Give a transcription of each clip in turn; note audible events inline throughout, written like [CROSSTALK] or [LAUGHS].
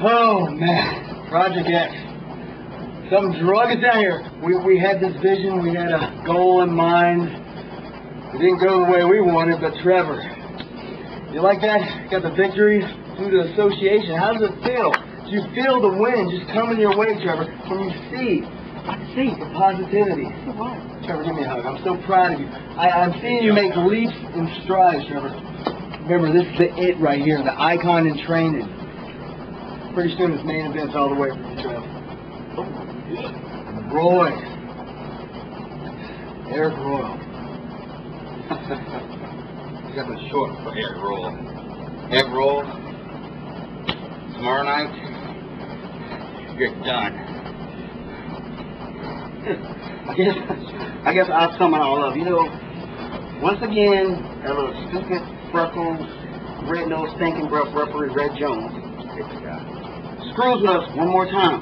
Oh man, Projext X. Some drug us down here. We, we had this vision, we had a goal in mind. It didn't go the way we wanted, but Trevor, you like that? Got the victory through the association. How does it feel? Do you feel the wind just coming your way, Trevor? Can you see? I see the positivity. Trevor, give me a hug. I'm so proud of you. I, I'm seeing you make leaps and strides, Trevor. Remember, this is the it right here, the icon in training. Pretty soon this main event's all the way from you, Trev. Roy. Eric Royal. [LAUGHS] You got the short for Eric Roll. Eric Roll. Tomorrow night, you're done. [LAUGHS] I guess I guess I'll sum it all up. You know, once again, that little stupid freckles, red nose, stinking breath referee Red Jones screws with us one more time.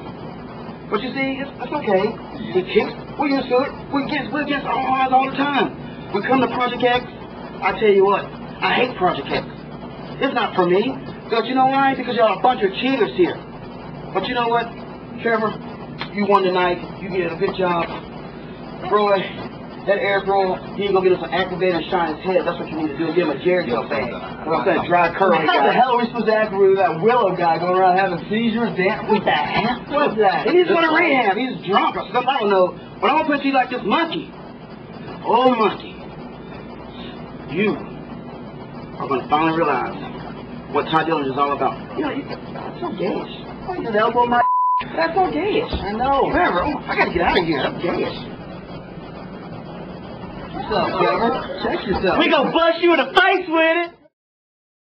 But you see, it's, it's okay. He kicks. We're used to it. We get we against our odds all the time. We come to Projext X. I tell you what, I hate Projext X. It's not for me. Because you know why? Because y'all a bunch of cheaters here. But you know what, Trevor? You won tonight. You did a good job. Roy, that Eric Roll, he gonna get us an activator and shine his head. That's what you need to do. Give him a Jerry Joe bag. What I'm saying, dry How the hell are we supposed to act with that Willow guy going around having seizures? Damn, what the hell? What's that? And He's going to rehab. He's drunk or something. I don't know. But I'm gonna put you like this monkey. Oh, monkey. You are gonna finally realize what Ty Dillinger is all about. You know, you, that's so gayish. You just elbow my. [LAUGHS] That's so gayish. I know. Trevor, oh, I gotta get out of here. That's gayish. Up, Trevor? Check yourself. We gonna bust you in the face with it.